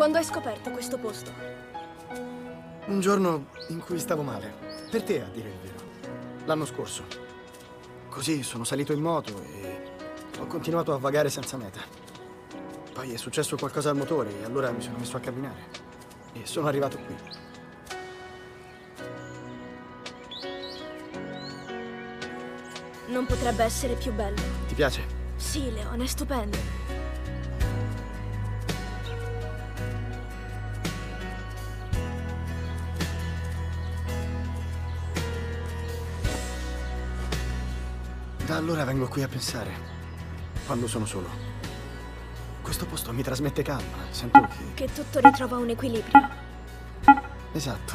Quando hai scoperto questo posto? Un giorno in cui stavo male. Per te, a dire il vero. L'anno scorso. Così sono salito in moto e ho continuato a vagare senza meta. Poi è successo qualcosa al motore e allora mi sono messo a camminare. E sono arrivato qui. Non potrebbe essere più bello. Ti piace? Sì, Leon, è stupendo. Da allora vengo qui a pensare, quando sono solo. Questo posto mi trasmette calma, sento che... Che tutto ritrova un equilibrio. Esatto.